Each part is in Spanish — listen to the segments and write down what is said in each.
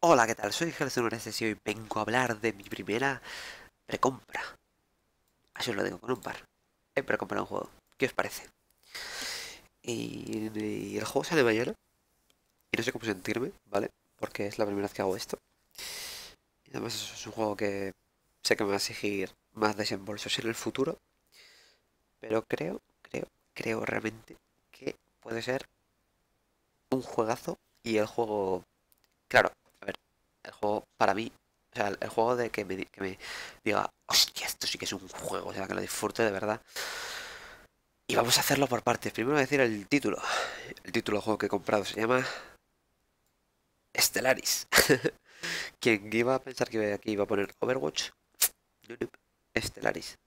Hola, ¿qué tal? Soy Gerson Orestes y hoy vengo a hablar de mi primera precompra. Así os lo digo, con un par. He precomprado un juego. ¿Qué os parece? Y, el juego sale mañana. Y no sé cómo sentirme, ¿vale? Porque es la primera vez que hago esto. Y además es un juego que sé que me va a exigir más desembolsos en el futuro. Pero creo, creo, creo realmente que puede ser un juegazo. Y el juego, claro, juego para mí, o sea, el juego de que me, que me diga, hostia, esto sí que es un juego, o sea, que lo disfrute de verdad. Y vamos a hacerlo por partes. Primero voy a decir el título. El título del juego que he comprado se llama Stellaris. Quien iba a pensar que aquí iba a poner Overwatch, Stellaris.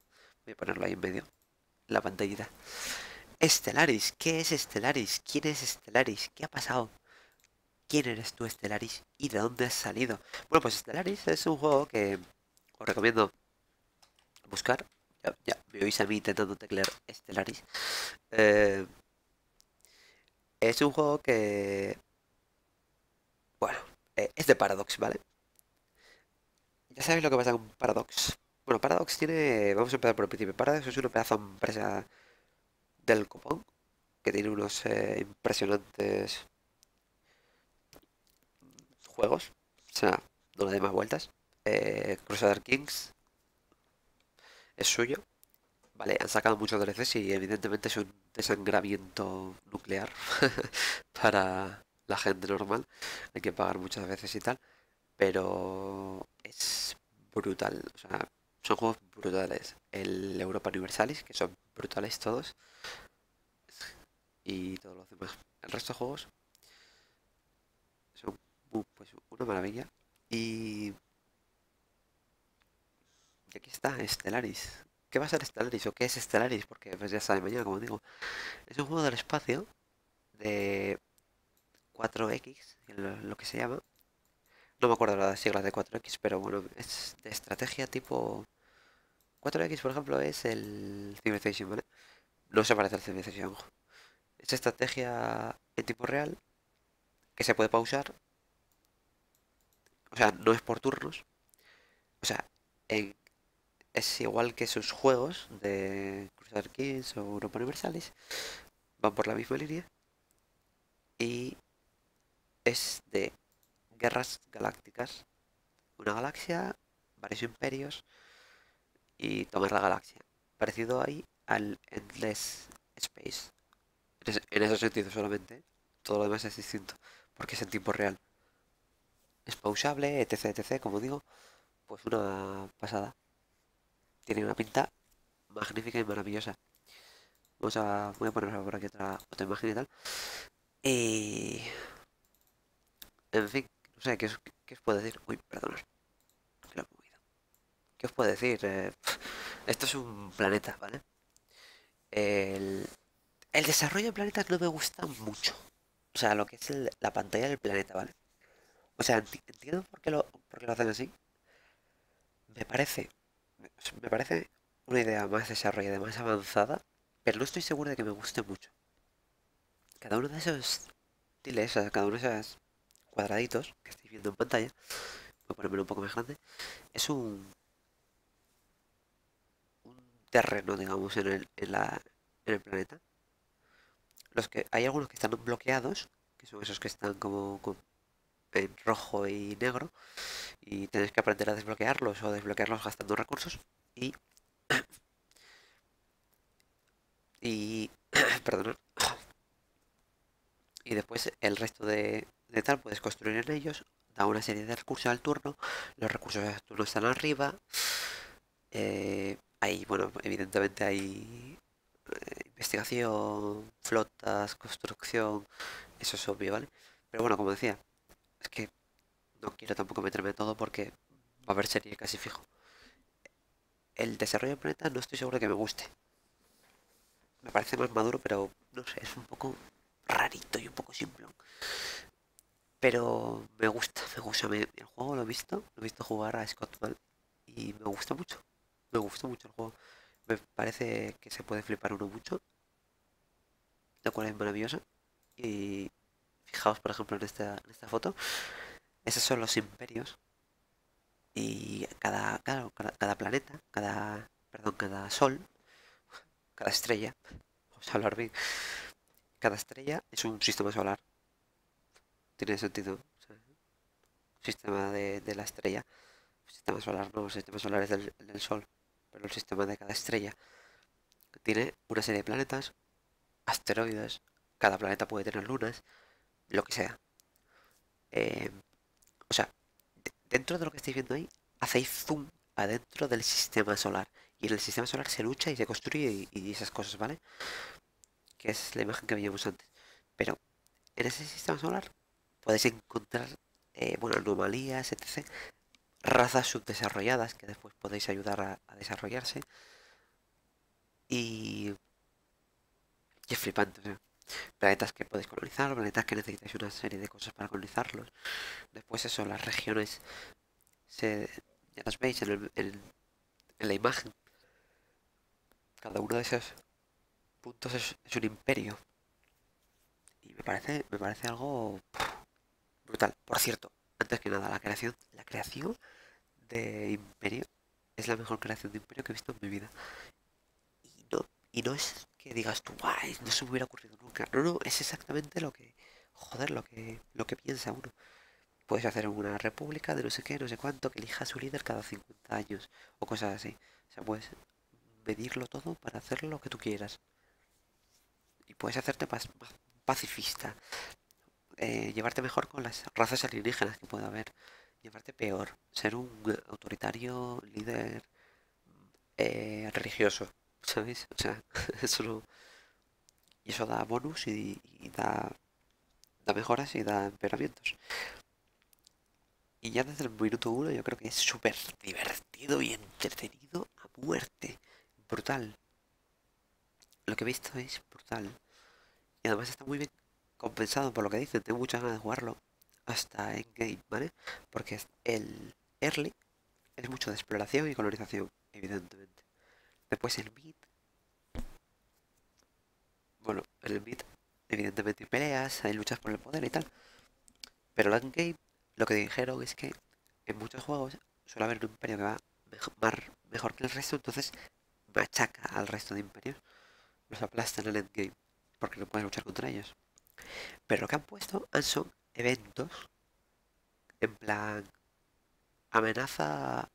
Voy a ponerlo ahí en medio, la pantallita. Stellaris, ¿qué es Stellaris? ¿Quién es Stellaris? ¿Qué ha pasado? ¿Quién eres tú, Stellaris? ¿Y de dónde has salido? Bueno, pues Stellaris es un juego que os recomiendo buscar. Ya, ya me oís a mí intentando teclear Stellaris. Eh, es un juego que, bueno, eh, es de Paradox, ¿vale? Ya sabéis lo que pasa con Paradox. Bueno, Paradox tiene, vamos a empezar por el principio. Paradox es una pedazo de empresa del copón que tiene unos eh, impresionantes juegos. O sea, no le dé más vueltas. Eh, Crusader Kings es suyo. Vale, han sacado muchos DLCs y evidentemente es un desangramiento nuclear para la gente normal. Hay que pagar muchas veces y tal. Pero es brutal. O sea, son juegos brutales. El Europa Universalis, que son brutales todos. Y todos los demás. El resto de juegos uh, pues una maravilla. Y, y aquí está, Stellaris. ¿Qué va a ser Stellaris o qué es Stellaris? Porque pues ya sabe mañana, como digo. Es un juego del espacio de 4X, lo, que se llama. No me acuerdo las siglas de 4X, pero bueno, es de estrategia tipo... 4X, por ejemplo, es el Civilization, ¿vale? No se parece al Civilization. Es estrategia en tiempo real que se puede pausar. O sea, no es por turnos. O sea, en- es igual que sus juegos de Crusader Kings o Europa Universalis. Van por la misma línea. Y es de guerras galácticas. Una galaxia, varios imperios y tomar la galaxia. Parecido ahí al Endless Space. En ese, en ese sentido solamente. Todo lo demás es distinto. Porque es en tiempo real. Pausable, etc, etc, como digo. Pues una pasada. Tiene una pinta magnífica y maravillosa. Vamos a, voy a poner por aquí otra, otra imagen y tal. Y... En fin, no sé, ¿qué os, qué os puedo decir? Uy, perdonad. ¿Qué os puedo decir? Eh, esto es un planeta, ¿vale? El, el desarrollo del planeta no me gusta mucho. O sea, lo que es el- la pantalla del planeta, ¿vale? O sea, enti- entiendo por qué lo, por qué lo hacen así. Me parece, me parece una idea más desarrollada, más avanzada, pero no estoy seguro de que me guste mucho. Cada uno de esos tiles, o sea, cada uno de esos cuadraditos que estáis viendo en pantalla, voy a ponérmelo un poco más grande, es un, un terreno, digamos, en el, en la, en el planeta. Los que, hay algunos que están bloqueados, que son esos que están como con- en rojo y negro, y tenéis que aprender a desbloquearlos o desbloquearlos gastando recursos. Y, y, perdón, y después el resto de, de tal puedes construir en ellos, da una serie de recursos al turno, los recursos del turno están arriba, eh, hay, bueno, evidentemente hay eh, investigación, flotas, construcción, eso es obvio, ¿vale? Pero bueno, como decía, es que no quiero tampoco meterme todo porque va a haber serie casi fijo. El desarrollo del planeta no estoy seguro de que me guste. Me parece más maduro, pero no sé, es un poco rarito y un poco simplón. Pero me gusta, me gusta. el juego lo he visto, lo he visto jugar a Scott Mal y me gusta mucho. Me gusta mucho el juego. Me parece que se puede flipar uno mucho, lo cual es maravilloso. Y fijaos, por ejemplo, en esta, en esta foto. Esos son los imperios. Y cada, cada, cada planeta, cada, perdón, cada sol, cada estrella, vamos a hablar bien, cada estrella es un sistema solar. Tiene sentido. sistema de, la estrella. Sistema solar, no, el sistema solar es del, del Sol. Pero el sistema de cada estrella tiene una serie de planetas, asteroides, cada planeta puede tener lunas, lo que sea. Eh, o sea, dentro de lo que estáis viendo ahí, hacéis zoom adentro del sistema solar. Y en el sistema solar se lucha y se construye y, esas cosas, ¿vale? Que es la imagen que veíamos antes. Pero en ese sistema solar podéis encontrar, eh, bueno, anomalías, etc. Razas subdesarrolladas que después podéis ayudar a, desarrollarse. Y... Y es flipante, planetas que podéis colonizar, planetas que necesitáis una serie de cosas para colonizarlos. Después eso, las regiones, se, ya las veis en, la imagen. Cada uno de esos puntos es, un imperio. Y me parece, me parece algo brutal. Por cierto, antes que nada, la creación, la creación de imperio es la mejor creación de imperio que he visto en mi vida. Y no, y no es que digas tú, guay, no se me hubiera ocurrido nunca. No, no, es exactamente lo que, joder, lo que, lo que piensa uno. Puedes hacer una república de no sé qué, no sé cuánto, que elija su líder cada 50 años o cosas así. O sea, puedes medirlo todo para hacer lo que tú quieras. Y puedes hacerte más, pacifista. Eh, llevarte mejor con las razas alienígenas que pueda haber. Llevarte peor. Ser un autoritario líder eh, religioso. ¿Sabéis? O sea, eso no... Y eso da bonus y, da, mejoras y da empeoramientos. Y ya desde el minuto uno yo creo que es súper divertido y entretenido a muerte. Brutal. Lo que he visto es brutal. Y además está muy bien compensado por lo que dicen. Tengo muchas ganas de jugarlo hasta en game, ¿vale? Porque el early es mucho de exploración y colonización, evidentemente. Después el mid. Bueno, en el mid evidentemente hay peleas, hay luchas por el poder y tal. Pero el game lo que dijeron es que en muchos juegos suele haber un imperio que va mejor, mejor que el resto, entonces machaca al resto de imperios. Los aplasta en el endgame, porque no puedes luchar contra ellos. Pero lo que han puesto son eventos en plan amenaza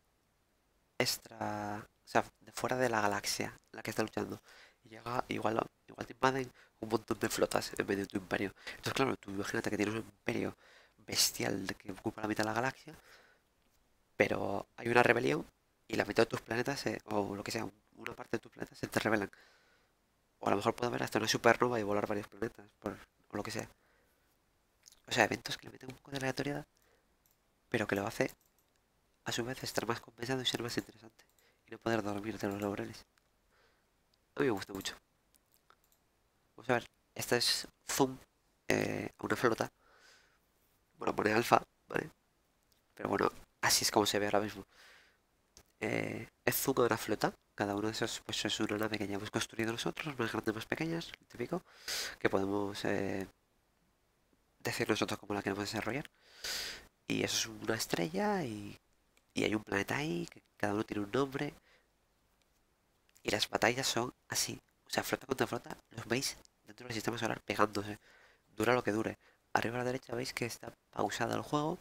extra o sea, de fuera de la galaxia la que está luchando. Y llega, igual, igual te invaden un montón de flotas en medio de tu imperio. Entonces, claro, tú imagínate que tienes un imperio bestial que ocupa la mitad de la galaxia, pero hay una rebelión y la mitad de tus planetas, o lo que sea, una parte de tus planetas se te rebelan. O a lo mejor puede haber hasta una supernova y volar varios planetas, o lo que sea. O sea, eventos que le meten un poco de aleatoriedad, pero que lo hace a su vez estar más compensado y ser más interesante y no poder dormirte en los laureles. A mí me gusta mucho. Vamos a ver, esta es zoom eh, una flota. Bueno, pone alfa, ¿vale? Pero bueno, así es como se ve ahora mismo. Eh, es zoom a una flota. Cada uno de esos pues es una nave que ya hemos construido nosotros, más grandes, más pequeñas, típico, que podemos eh, decir nosotros cómo la queremos desarrollar. Y eso es una estrella y y hay un planeta ahí, que cada uno tiene un nombre. Y las batallas son así. O sea, flota contra flota, los veis dentro del sistema solar pegándose. Dura lo que dure. Arriba a la derecha veis que está pausado el juego.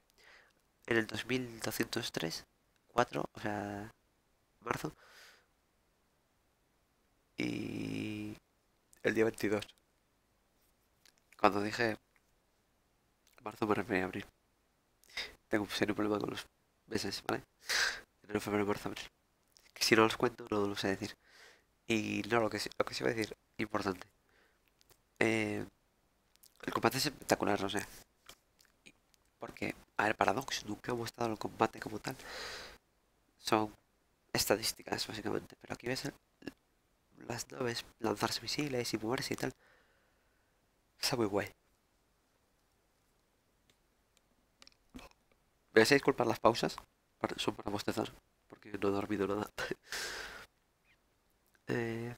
En el 2203, 4, o sea, marzo. Y el día 22. Cuando dije marzo me refería a abril. Tengo un serio problema con los meses, ¿vale? Enero, febrero, marzo, abril. Si no los cuento, no lo sé decir. Y no, lo que, lo que sí voy a decir, importante. Eh, el combate es espectacular, no sé. Porque, a ver, Paradox, nunca hemos estado en el combate como tal. Son estadísticas, básicamente. Pero aquí ves las naves lanzarse misiles y moverse y tal. Está muy guay. Me vais a disculpar las pausas, son para bostezar, porque no he dormido nada. eh,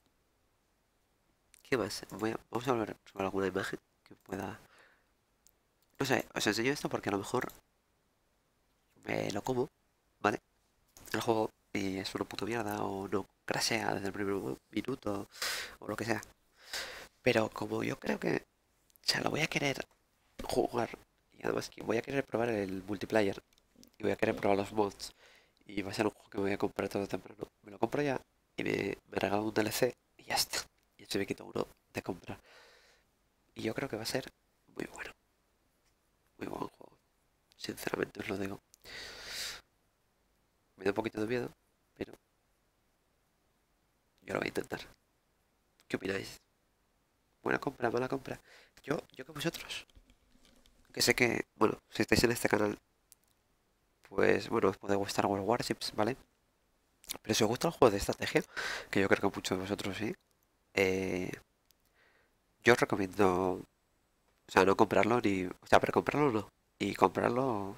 ¿Qué más? vamos a hablar sobre alguna imagen que pueda... No sé, os enseño esto porque a lo mejor me lo como, ¿vale? El juego y es una puta mierda o no crasea desde el primer minuto o lo que sea. Pero como yo creo que, o sea, lo voy a querer jugar y además que voy a querer probar el multiplayer y voy a querer probar los mods y va a ser un juego que me voy a comprar todo temprano. Me lo compro ya y me, me regalo un DLC y ya está. Y se me quito uno de comprar. Y yo creo que va a ser muy bueno. Muy buen juego. Sinceramente os lo digo. Me da un poquito de miedo, pero yo lo voy a intentar. ¿Qué opináis? Buena compra, mala compra. Yo, yo que vosotros. Que sé que, bueno, si estáis en este canal, pues bueno, os puede gustar World Warships, ¿vale? Pero si os gusta el juego de estrategia, que yo creo que muchos de vosotros sí, eh, yo os recomiendo, o sea, no comprarlo ni, o sea, pero comprarlo no. Y comprarlo,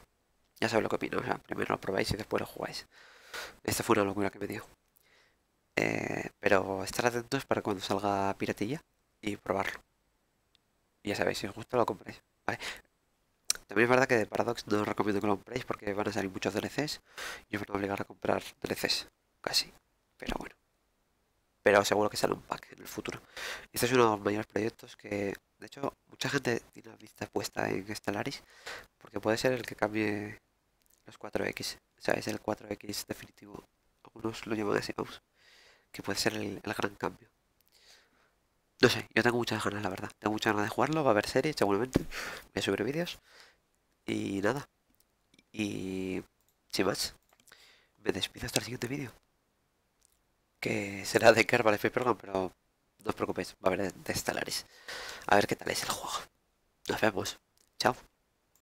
ya sabéis lo que opino, o sea, primero lo probáis y después lo jugáis. Esta fue una locura que me dio. Eh, pero estar atentos para cuando salga piratilla y probarlo. Ya sabéis, si os gusta lo compréis. Vale. También es verdad que de Paradox no os recomiendo que lo compréis porque van a salir muchos DLCs y os van a obligar a comprar DLCs, casi. Pero bueno. Pero seguro que sale un pack en el futuro. Este es uno de los mayores proyectos que, de hecho, mucha gente tiene la vista puesta en Stellaris porque puede ser el que cambie los 4X. O sea, es el 4X definitivo. Algunos lo llaman así, vamos. Que puede ser el, el gran cambio. No sé, yo tengo muchas ganas, la verdad. Tengo muchas ganas de jugarlo, va a haber series seguramente. Voy a subir vídeos. Y nada. Y sin más, me despido hasta el siguiente vídeo. Que será de Kerbal Space Program, pero no os preocupéis, va a haber de Stellaris. A ver qué tal es el juego. Nos vemos. Chao.